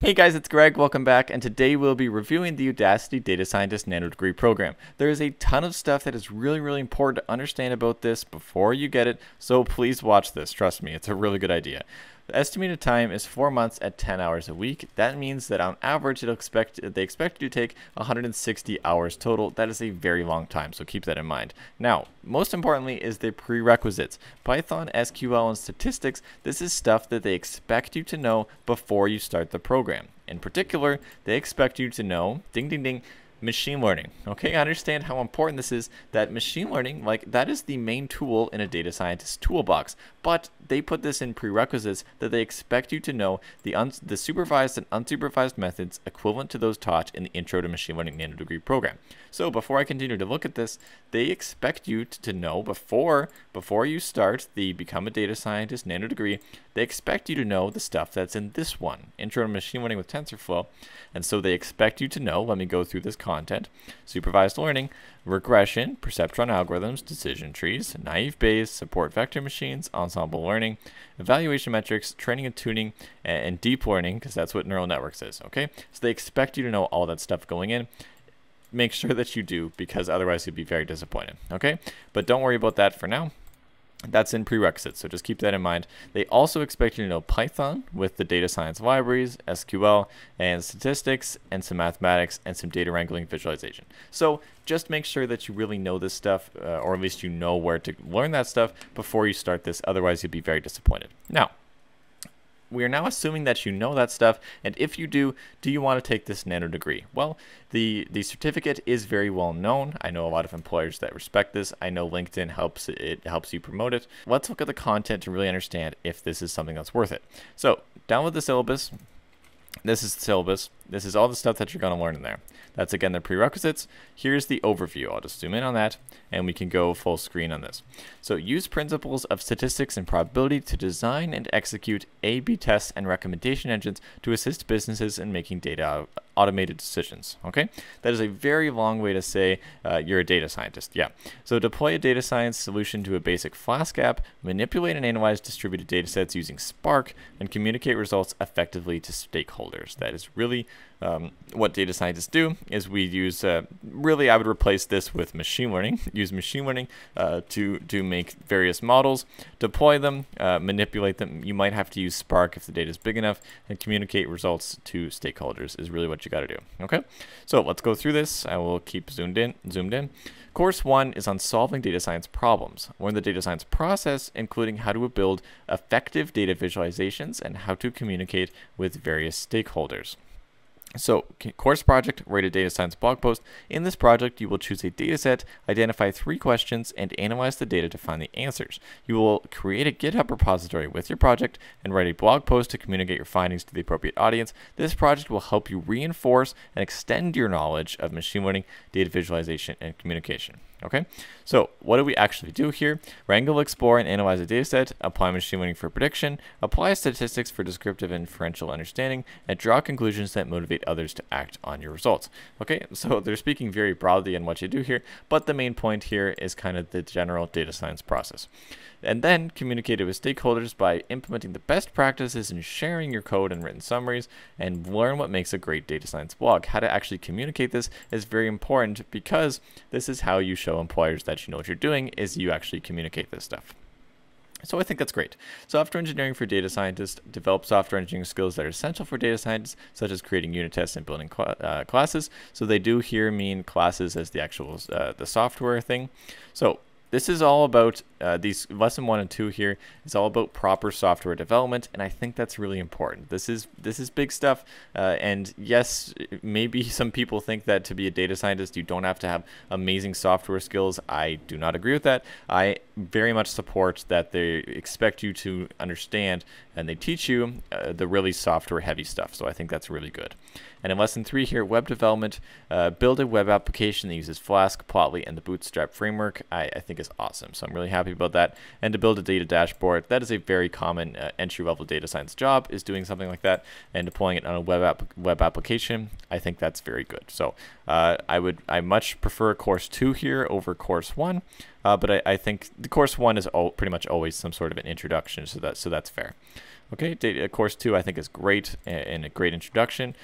Hey guys, it's Greg. Welcome back, and today we'll be reviewing the Udacity Data Scientist Nano Degree program. There is a ton of stuff that is really, really important to understand about this before you get it, so please watch this. Trust me, it's a really good idea. The estimated time is four months at 10 hours a week. That means that on average, expect they expect you to take 160 hours total. That is a very long time, so keep that in mind. Now, most importantly is the prerequisites. Python, SQL, and statistics, this is stuff that they expect you to know before you start the program. In particular, they expect you to know, ding ding ding, machine learning. Okay, I understand how important this is that machine learning, like that is the main tool in a data scientist toolbox, but they put this in prerequisites that they expect you to know the, the supervised and unsupervised methods equivalent to those taught in the Intro to Machine Learning Nano Degree program. So before I continue to look at this, they expect you to know before before you start the Become a Data Scientist Nano Degree, they expect you to know the stuff that's in this one, Intro to Machine Learning with TensorFlow. And so they expect you to know, let me go through this content, supervised learning, regression, perceptron algorithms, decision trees, naive Bayes, support vector machines, ensemble learning, evaluation metrics, training and tuning, and deep learning, because that's what neural networks is, okay? So they expect you to know all that stuff going in. Make sure that you do, because otherwise you'd be very disappointed, okay? But don't worry about that for now. That's in prerequisites, so just keep that in mind. They also expect you to know Python with the data science libraries, SQL, and statistics, and some mathematics, and some data wrangling visualization. So just make sure that you really know this stuff, uh, or at least you know where to learn that stuff before you start this. Otherwise, you'll be very disappointed. Now, we are now assuming that you know that stuff, and if you do, do you want to take this nano degree? Well, the, the certificate is very well known. I know a lot of employers that respect this. I know LinkedIn helps it helps you promote it. Let's look at the content to really understand if this is something that's worth it. So, download the syllabus. This is the syllabus. This is all the stuff that you're going to learn in there. That's again the prerequisites. Here's the overview. I'll just zoom in on that and we can go full screen on this. So use principles of statistics and probability to design and execute A-B tests and recommendation engines to assist businesses in making data automated decisions. Okay, that is a very long way to say uh, you're a data scientist. Yeah. So deploy a data science solution to a basic Flask app, manipulate and analyze distributed data sets using Spark, and communicate results effectively to stakeholders. That is really um, what data scientists do is we use uh, really I would replace this with machine learning use machine learning uh, to to make various models deploy them uh, manipulate them you might have to use Spark if the data is big enough and communicate results to stakeholders is really what you got to do okay so let's go through this I will keep zoomed in zoomed in Course 1 is on solving data science problems. Learn the data science process, including how to build effective data visualizations and how to communicate with various stakeholders. So, course project, write a data science blog post. In this project, you will choose a data set, identify three questions, and analyze the data to find the answers. You will create a GitHub repository with your project and write a blog post to communicate your findings to the appropriate audience. This project will help you reinforce and extend your knowledge of machine learning, data visualization, and communication. Okay, so what do we actually do here? Wrangle, explore, and analyze a dataset, apply machine learning for prediction, apply statistics for descriptive and inferential understanding, and draw conclusions that motivate others to act on your results. Okay, so they're speaking very broadly in what you do here, but the main point here is kind of the general data science process and then communicate it with stakeholders by implementing the best practices and sharing your code and written summaries and learn what makes a great data science blog. How to actually communicate this is very important because this is how you show employers that you know what you're doing is you actually communicate this stuff. So I think that's great. Software engineering for data scientists develop software engineering skills that are essential for data scientists, such as creating unit tests and building cl uh, classes. So they do here mean classes as the actual uh, the software thing. So this is all about uh, these lesson one and two here. It's all about proper software development, and I think that's really important. This is this is big stuff. Uh, and yes, maybe some people think that to be a data scientist, you don't have to have amazing software skills. I do not agree with that. I very much support that they expect you to understand and they teach you uh, the really software heavy stuff. So I think that's really good. And in lesson three here, web development, uh, build a web application that uses Flask, Plotly, and the Bootstrap framework. I, I, think is awesome. So I'm really happy about that. And to build a data dashboard, that is a very common uh, entry-level data science job is doing something like that and deploying it on a web app web application. I think that's very good. So uh, I would I much prefer course two here over course one. Uh, but I, I, think the course one is all, pretty much always some sort of an introduction, so that so that's fair. Okay, data, course two I think is great and a great introduction.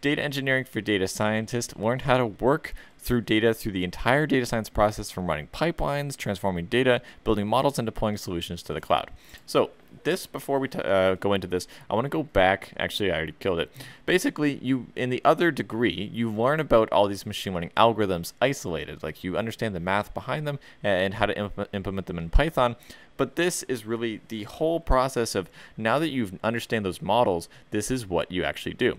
Data engineering for data scientists learned how to work through data through the entire data science process from running pipelines, transforming data, building models, and deploying solutions to the cloud. So this, before we uh, go into this, I want to go back. Actually, I already killed it. Basically, you in the other degree, you learn about all these machine learning algorithms isolated. Like you understand the math behind them and how to imp implement them in Python. But this is really the whole process of now that you understand those models, this is what you actually do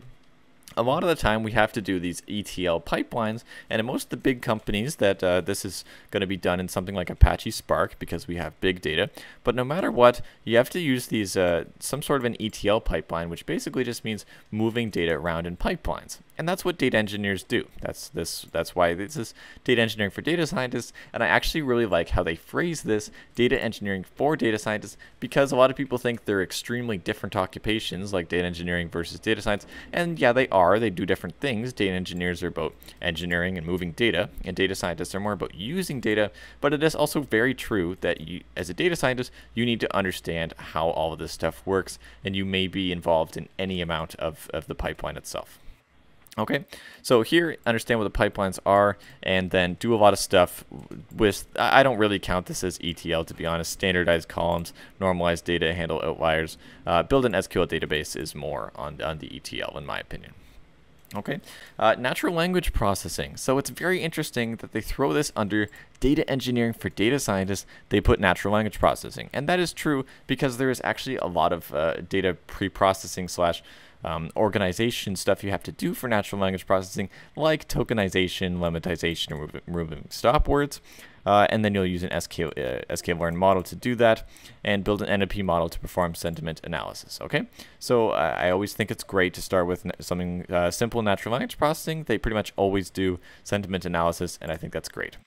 a lot of the time we have to do these ETL pipelines, and in most of the big companies that uh, this is going to be done in something like Apache Spark because we have big data. But no matter what, you have to use these uh, some sort of an ETL pipeline, which basically just means moving data around in pipelines. And that's what data engineers do. That's this. That's why this is data engineering for data scientists. And I actually really like how they phrase this data engineering for data scientists because a lot of people think they're extremely different occupations, like data engineering versus data science. And yeah, they are. They do different things. Data engineers are about engineering and moving data, and data scientists are more about using data. But it is also very true that you, as a data scientist, you need to understand how all of this stuff works, and you may be involved in any amount of, of the pipeline itself. Okay, so here, understand what the pipelines are, and then do a lot of stuff with, I don't really count this as ETL, to be honest, standardized columns, normalize data, handle outliers. Uh, build an SQL database is more on, on the ETL, in my opinion. Okay, uh, natural language processing. So it's very interesting that they throw this under data engineering for data scientists. They put natural language processing, and that is true because there is actually a lot of uh, data pre-processing slash um, organization stuff you have to do for natural language processing, like tokenization, lemmatization, removing stop words. Uh, and then you'll use an SK, uh, sklearn model to do that and build an NLP model to perform sentiment analysis. Okay, so uh, I always think it's great to start with something uh, simple natural language processing. They pretty much always do sentiment analysis, and I think that's great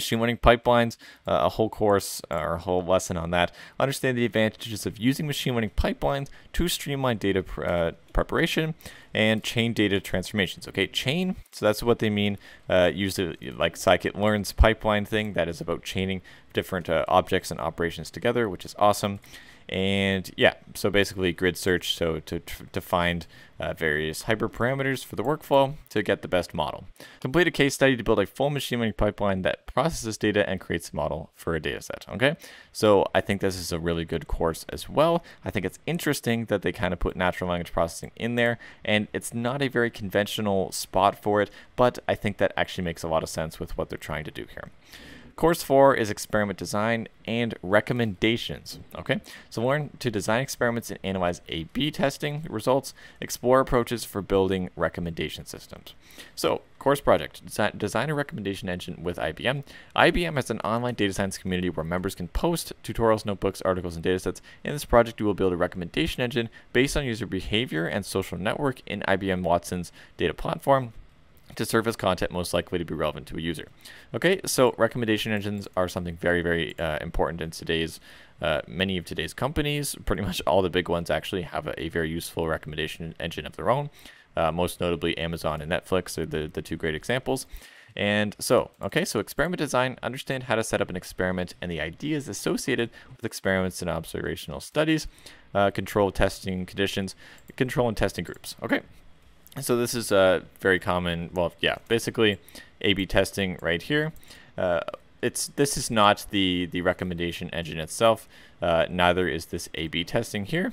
machine learning pipelines, uh, a whole course uh, or a whole lesson on that. Understand the advantages of using machine learning pipelines to streamline data pr uh, preparation and chain data transformations. Okay, chain, so that's what they mean. Uh, use it like scikit-learn's pipeline thing that is about chaining different objects and operations together, which is awesome. And yeah, so basically grid search, so to, to find uh, various hyperparameters for the workflow to get the best model. Complete a case study to build a full machine learning pipeline that processes data and creates a model for a data set. Okay, so I think this is a really good course as well. I think it's interesting that they kind of put natural language processing in there, and it's not a very conventional spot for it, but I think that actually makes a lot of sense with what they're trying to do here. Course 4 is experiment design and recommendations. Okay, so learn to design experiments and analyze A-B testing results, explore approaches for building recommendation systems. So, course project, design a recommendation engine with IBM. IBM has an online data science community where members can post tutorials, notebooks, articles, and datasets. In this project, you will build a recommendation engine based on user behavior and social network in IBM Watson's data platform to surface content most likely to be relevant to a user. Okay, so recommendation engines are something very, very uh, important in today's, uh, many of today's companies. Pretty much all the big ones actually have a, a very useful recommendation engine of their own. Uh, most notably, Amazon and Netflix are the, the two great examples. And so, okay, so experiment design, understand how to set up an experiment and the ideas associated with experiments and observational studies, uh, control testing conditions, control and testing groups. Okay, so this is a very common, well, yeah, basically A-B testing right here. Uh, it's This is not the, the recommendation engine itself. Uh, neither is this A-B testing here.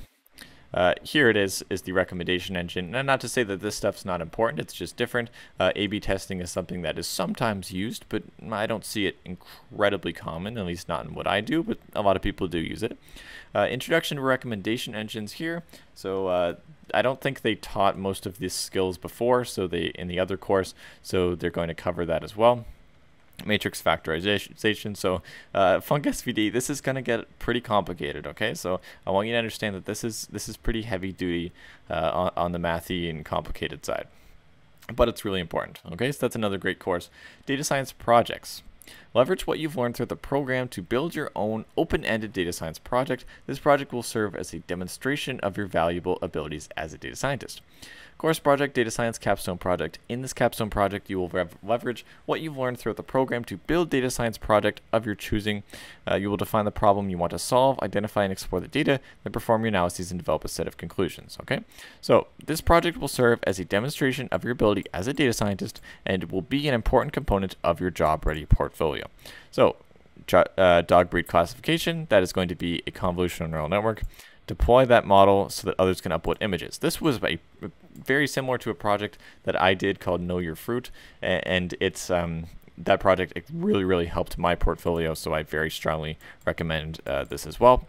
Uh, here it is, is the recommendation engine. And not to say that this stuff's not important, it's just different. Uh, A-B testing is something that is sometimes used, but I don't see it incredibly common, at least not in what I do, but a lot of people do use it. Uh, introduction to recommendation engines here. So uh, I don't think they taught most of these skills before, so they in the other course, so they're going to cover that as well matrix factorization. So uh, funk SVD, this is going to get pretty complicated. Okay, so I want you to understand that this is this is pretty heavy duty uh, on, on the mathy and complicated side, but it's really important. Okay, so that's another great course. Data science projects. Leverage what you've learned through the program to build your own open-ended data science project. This project will serve as a demonstration of your valuable abilities as a data scientist. Course Project Data Science Capstone Project. In this capstone project, you will leverage what you've learned throughout the program to build data science project of your choosing. Uh, you will define the problem you want to solve, identify and explore the data, then perform your analyses and develop a set of conclusions. Okay, so this project will serve as a demonstration of your ability as a data scientist and will be an important component of your job ready portfolio. So uh, dog breed classification, that is going to be a convolutional neural network deploy that model so that others can upload images. This was a, very similar to a project that I did called Know Your Fruit, and it's um, that project really really helped my portfolio. So I very strongly recommend uh, this as well.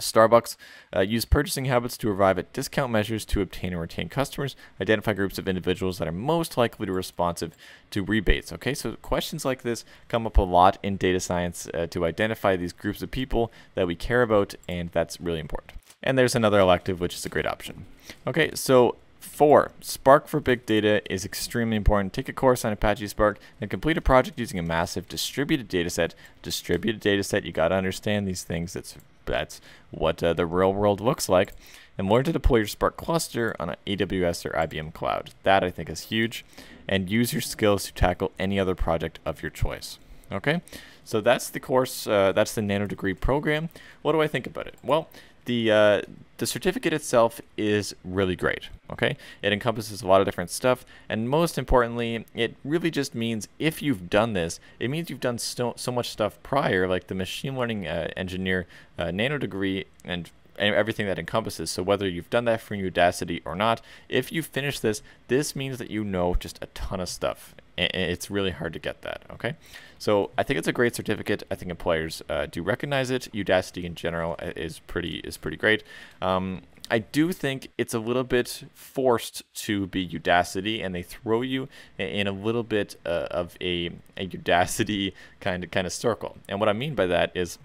Starbucks uh, use purchasing habits to arrive at discount measures to obtain and retain customers. Identify groups of individuals that are most likely to responsive to rebates. Okay, so questions like this come up a lot in data science uh, to identify these groups of people that we care about, and that's really important. And there's another elective, which is a great option. Okay, so Four, Spark for Big Data is extremely important. Take a course on Apache Spark and complete a project using a massive distributed dataset. Distributed dataset, you got to understand these things. That's that's what uh, the real world looks like. And learn to deploy your Spark cluster on AWS or IBM cloud. That I think is huge. And use your skills to tackle any other project of your choice. Okay, so that's the course. Uh, that's the nano degree program. What do I think about it? Well, the uh, the certificate itself is really great. Okay, it encompasses a lot of different stuff, and most importantly, it really just means if you've done this, it means you've done so, so much stuff prior, like the machine learning uh, engineer uh, nano degree and everything that encompasses. So whether you've done that for Udacity or not, if you finish this, this means that you know just a ton of stuff it's really hard to get that. Okay, so I think it's a great certificate. I think employers uh, do recognize it. Udacity in general uh, is pretty is pretty great. Um, I do think it's a little bit forced to be Udacity, and they throw you in a little bit uh, of a, a Udacity kind of kind of circle. And what I mean by that is,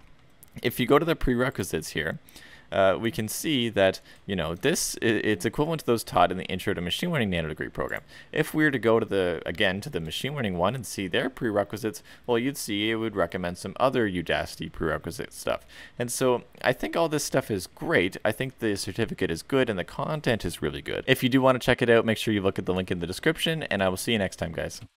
if you go to the prerequisites here, uh, we can see that, you know, this, it's equivalent to those taught in the Intro to Machine Learning Nano Degree program. If we were to go to the, again, to the Machine Learning one and see their prerequisites, well, you'd see it would recommend some other Udacity prerequisite stuff. And so I think all this stuff is great. I think the certificate is good and the content is really good. If you do want to check it out, make sure you look at the link in the description, and I will see you next time, guys.